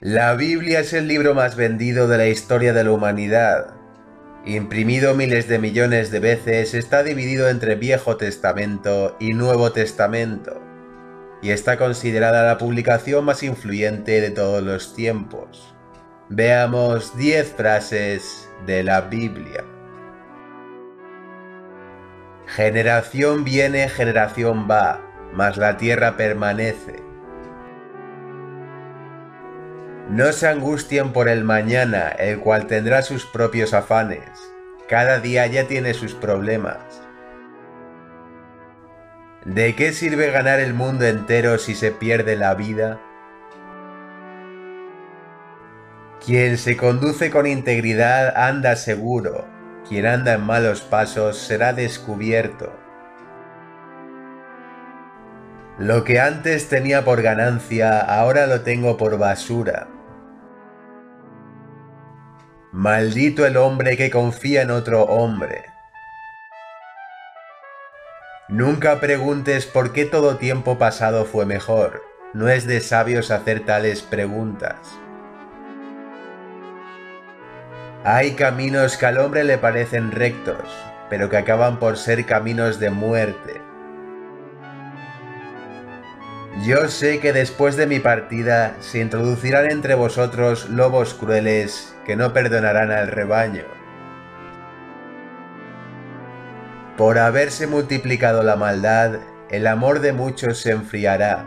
La Biblia es el libro más vendido de la historia de la humanidad. Imprimido miles de millones de veces, está dividido entre Viejo Testamento y Nuevo Testamento, y está considerada la publicación más influyente de todos los tiempos. Veamos 10 frases de la Biblia. Generación viene, generación va, mas la tierra permanece. No se angustien por el mañana, el cual tendrá sus propios afanes. Cada día ya tiene sus problemas. ¿De qué sirve ganar el mundo entero si se pierde la vida? Quien se conduce con integridad anda seguro, quien anda en malos pasos será descubierto. Lo que antes tenía por ganancia, ahora lo tengo por basura. Maldito el hombre que confía en otro hombre. Nunca preguntes por qué todo tiempo pasado fue mejor. No es de sabios hacer tales preguntas. Hay caminos que al hombre le parecen rectos, pero que acaban por ser caminos de muerte. Yo sé que después de mi partida se introducirán entre vosotros lobos crueles que no perdonarán al rebaño. Por haberse multiplicado la maldad, el amor de muchos se enfriará,